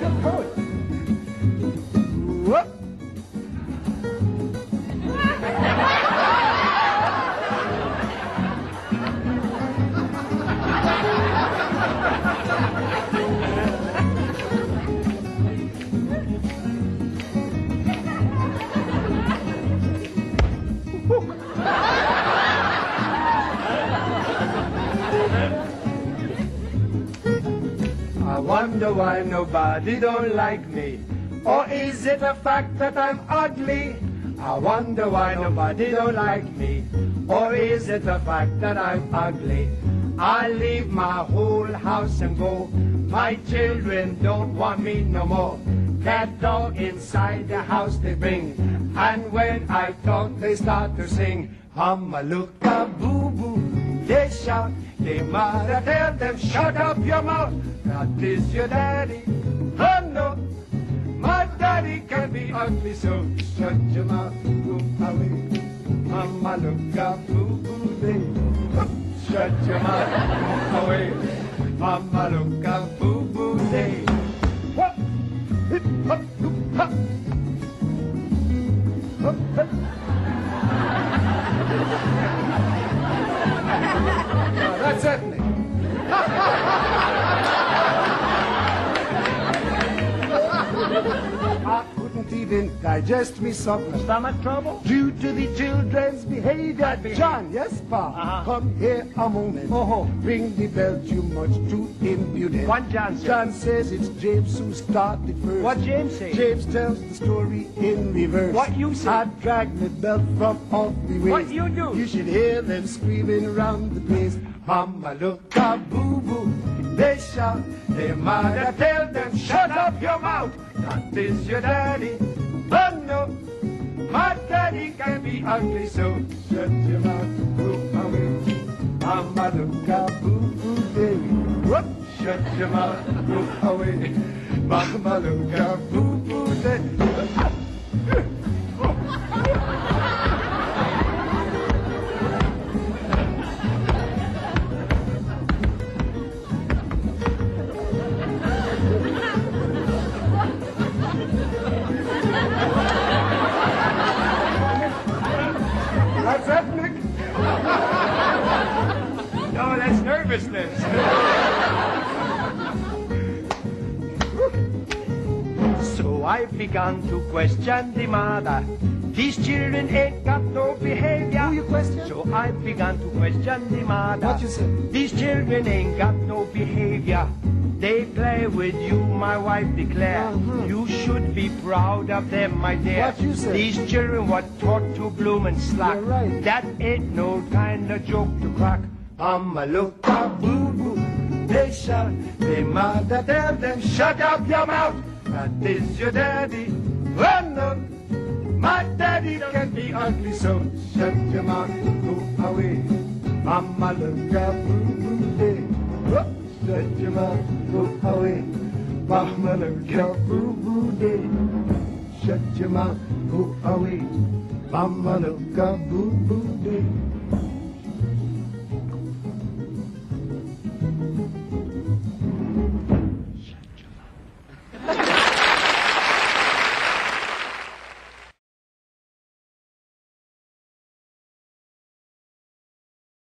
Good I wonder why nobody don't like me. Or is it a fact that I'm ugly? I wonder why nobody don't like me. Or is it the fact that I'm ugly? I leave my whole house and go. My children don't want me no more. Cat dog inside the house they bring. And when I talk, they start to sing. Hum a look a boo boo. They shout, they mother tell them, shut up your mouth. That is your daddy. Oh no, my daddy can be ugly, so shut your mouth, go away. Mama look a boo boo day. Shut your mouth, go away. Mama look a boo boo Couldn't even digest me supper. Stomach trouble? Due to the children's behavior. John, yes, Pa. Uh-huh. Come here a moment. Oh, Ring the bell too much, too impudent. What John say? John says it's James who started first. What James say? James tells the story in reverse. What you say? I dragged the belt from off the waist. What you do? You should hear them screaming around the place. Mama look a boo boo. They shout. Their mother tell them, shut up your mouth. That is your daddy. Oh no. My daddy can be ugly, so shut your mouth, go away. Look a boo boo baby. Whoop, shut your mouth, go away. Mama look a boo boo baby. That's nervousness. so I began to question the mother. These children ain't got no behavior. Who you question? So I began to question the mother. What you say? These children ain't got no behavior. They play with you, my wife declare. Uh-huh. You should be proud of them, my dear. What you say? These children were taught to bloom and slack. You're right. That ain't no kind of joke to crack. Mama look a boo boo. They shout. Their mother tell them, shut up your mouth. That is your daddy. Oh no. My daddy can be ugly, so shut your mouth, go away. Mama look a boo boo day. Whoop, Shut your mouth, go away. Mama look a boo boo day. Shut your mouth, go away. Mama look a